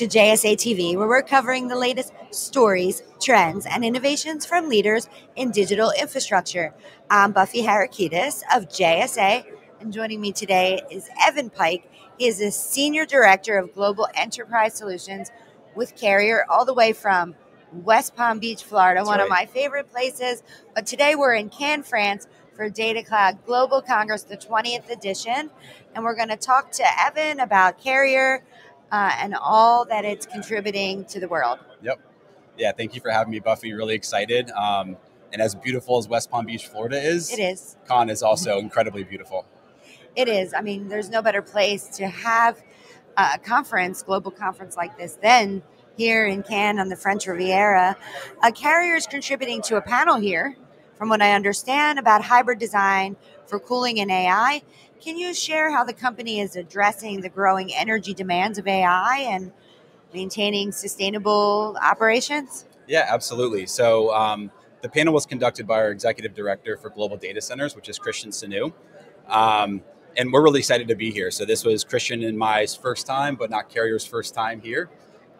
to JSA TV, where we're covering the latest stories, trends, and innovations from leaders in digital infrastructure. I'm Buffy Harakitis of JSA, and joining me today is Evan Pike. He is a Senior Director of Global Enterprise Solutions with Carrier, all the way from West Palm Beach, Florida, That's one right. of my favorite places. But today we're in Cannes, France for Datacloud Global Congress, the 20th edition. And we're going to talk to Evan about Carrier uh, and all that it's contributing to the world. Yep. Yeah, thank you for having me, Buffy. Really excited. Um, and as beautiful as West Palm Beach, Florida is, it is. Cannes is also incredibly beautiful. It is. I mean, there's no better place to have a conference, global conference like this, than here in Cannes on the French Riviera. A carrier is contributing to a panel here, from what I understand, about hybrid design for cooling and AI. Can you share how the company is addressing the growing energy demands of AI and maintaining sustainable operations? Yeah, absolutely. So um, the panel was conducted by our executive director for global data centers, which is Christian Sanu. Um, and we're really excited to be here. So this was Christian and my first time, but not Carrier's first time here.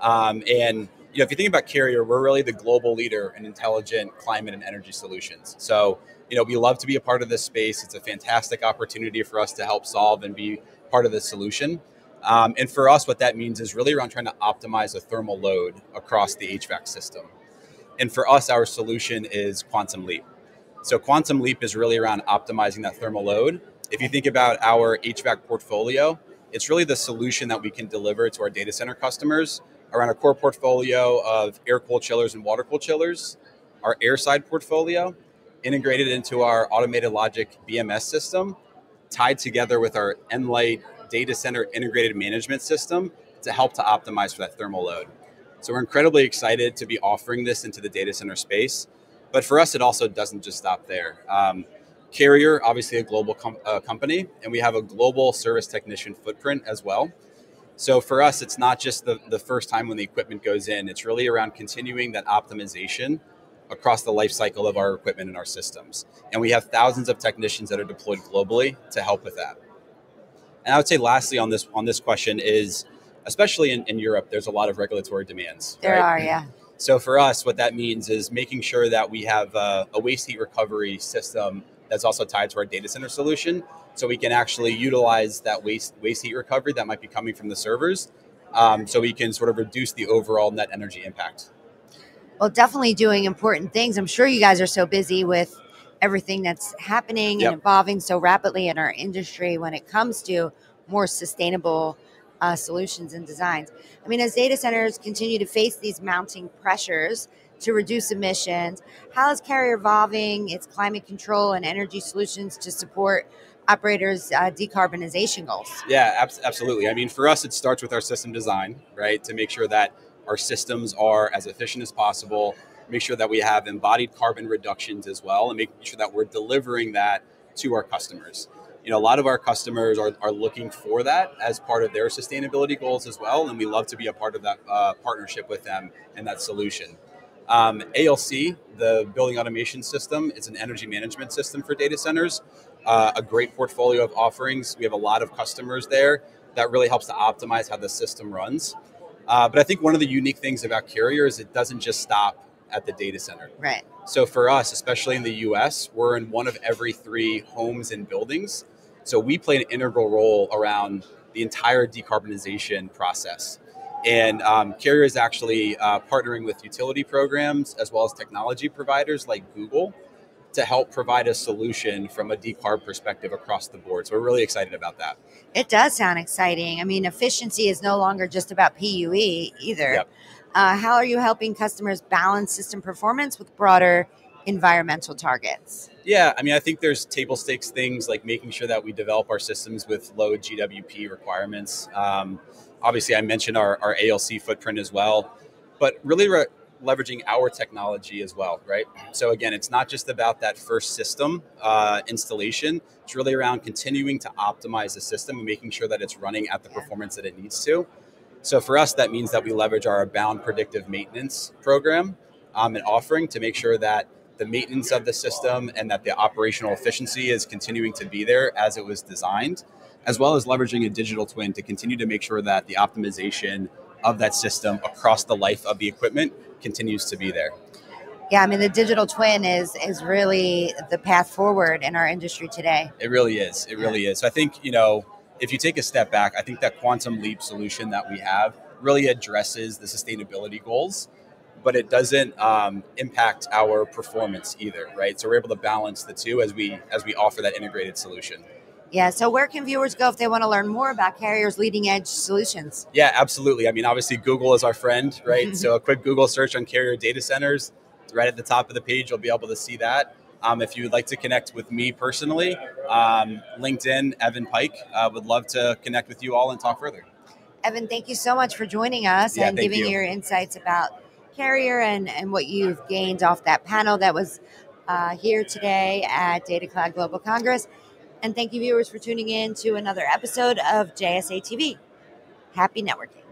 Um, and you know, if you think about Carrier, we're really the global leader in intelligent climate and energy solutions. So you know, we love to be a part of this space. It's a fantastic opportunity for us to help solve and be part of the solution. Um, and for us, what that means is really around trying to optimize the thermal load across the HVAC system. And for us, our solution is Quantum Leap. So Quantum Leap is really around optimizing that thermal load. If you think about our HVAC portfolio, it's really the solution that we can deliver to our data center customers around our core portfolio of air cooled chillers and water cooled chillers, our airside portfolio, integrated into our automated logic BMS system, tied together with our Nlyte data center integrated management system to help to optimize for that thermal load. So we're incredibly excited to be offering this into the data center space. But for us, it also doesn't just stop there. Um, Carrier, obviously a global com- uh, company, and we have a global service technician footprint as well. So for us, it's not just the, the first time when the equipment goes in, it's really around continuing that optimization across the life cycle of our equipment and our systems. And we have thousands of technicians that are deployed globally to help with that. And I would say lastly on this on this question is especially in, in Europe, there's a lot of regulatory demands. There right? are, yeah. So for us, what that means is making sure that we have a, a waste heat recovery system that's also tied to our data center solution, so we can actually utilize that waste waste heat recovery that might be coming from the servers, um, so we can sort of reduce the overall net energy impact well, definitely doing important things. I'm sure you guys are so busy with everything that's happening yep. and evolving so rapidly in our industry when it comes to more sustainable uh, solutions and designs. I mean, as data centers continue to face these mounting pressures to reduce emissions, how is Carrier evolving its climate control and energy solutions to support operators' uh, decarbonization goals? Yeah, ab- absolutely. I mean, for us, it starts with our system design, right, to make sure that our systems are as efficient as possible, make sure that we have embodied carbon reductions as well, and making sure that we're delivering that to our customers. You know, a lot of our customers are, are looking for that as part of their sustainability goals as well, and we love to be a part of that uh, partnership with them and that solution. Um, ALC, the building automation system, is an energy management system for data centers. Uh, a great portfolio of offerings. We have a lot of customers there that really helps to optimize how the system runs. Uh, but I think one of the unique things about Carrier is it doesn't just stop at the data center. Right. So for us, especially in the US, we're in one of every three homes and buildings. So we play an integral role around the entire decarbonization process. And um, Carrier is actually uh, partnering with utility programs as well as technology providers like Google to help provide a solution from a decarb perspective across the board. So we're really excited about that. It does sound exciting. I mean, efficiency is no longer just about PUE either. Yep. Uh, how are you helping customers balance system performance with broader environmental targets? Yeah, I mean, I think there's table stakes things like making sure that we develop our systems with low GWP requirements. Um, obviously, I mentioned our, our ALC footprint as well, but really re- leveraging our technology as well, right? So again, it's not just about that first system uh, installation. It's really around continuing to optimize the system and making sure that it's running at the performance that it needs to. So for us, that means that we leverage our Abound predictive maintenance program um, and offering to make sure that the maintenance of the system and that the operational efficiency is continuing to be there as it was designed, as well as leveraging a digital twin to continue to make sure that the optimization of that system across the life of the equipment continues to be there. Yeah, I mean the digital twin is is really the path forward in our industry today. It really is. It really is. So I think you know if you take a step back, I think that quantum leap solution that we have really addresses the sustainability goals, but it doesn't um, impact our performance either, right? So we're able to balance the two as we as we offer that integrated solution. Yeah. So where can viewers go if they want to learn more about Carrier's leading edge solutions? Yeah, absolutely. I mean, obviously Google is our friend, right? so a quick Google search on Carrier data centers, right at the top of the page, you'll be able to see that. Um, if you would like to connect with me personally, um, LinkedIn, Evan Pike, uh, would love to connect with you all and talk further. Evan, thank you so much for joining us Yeah, and giving you. your insights about Carrier and, and what you've gained off that panel that was uh, here today at Datacloud Global Congress. And thank you, viewers, for tuning in to another episode of JSA TV. Happy networking.